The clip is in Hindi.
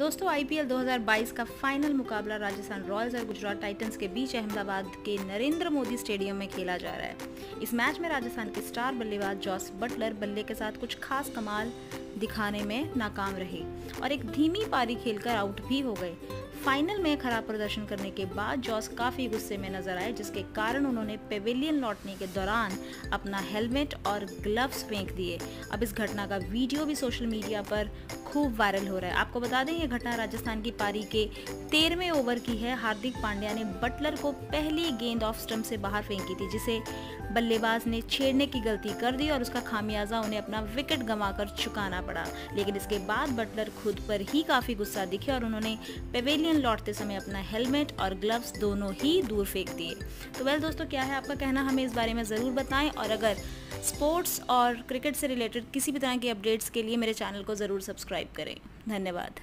दोस्तों आईपीएल 2022 का फाइनल मुकाबला राजस्थान रॉयल्स और गुजरात टाइटंस के बीच अहमदाबाद के नरेंद्र मोदी स्टेडियम में खेला जा रहा है। इस मैच में राजस्थान के स्टार बल्लेबाज जॉस बटलर बल्ले के साथ कुछ खास कमाल दिखाने में नाकाम रहे और एक धीमी पारी खेलकर आउट भी हो गए। फाइनल में खराब प्रदर्शन करने के बाद जॉस काफ़ी गुस्से में नज़र आए, जिसके कारण उन्होंने पेविलियन लौटने के दौरान अपना हेलमेट और ग्लव्स फेंक दिए। अब इस घटना का वीडियो भी सोशल मीडिया पर खूब वायरल हो रहा है। आपको बता दें, ये घटना राजस्थान की पारी के तेरहवें ओवर की है। हार्दिक पांड्या ने बटलर को पहली गेंद ऑफ़ स्टम्प से बाहर फेंकी थी, जिसे बल्लेबाज ने छेड़ने की गलती कर दी और उसका खामियाजा उन्हें अपना विकेट गंवाकर चुकाना पड़ा। लेकिन इसके बाद बटलर खुद पर ही काफ़ी गुस्सा दिखे और उन्होंने पेवेलियन लौटते समय अपना हेलमेट और ग्लव्स दोनों ही दूर फेंक दिए। तो वेल दोस्तों, क्या है आपका कहना? हमें इस बारे में ज़रूर बताएँ और अगर स्पोर्ट्स और क्रिकेट से रिलेटेड किसी भी तरह की अपडेट्स के लिए मेरे चैनल को ज़रूर सब्सक्राइब करें। धन्यवाद।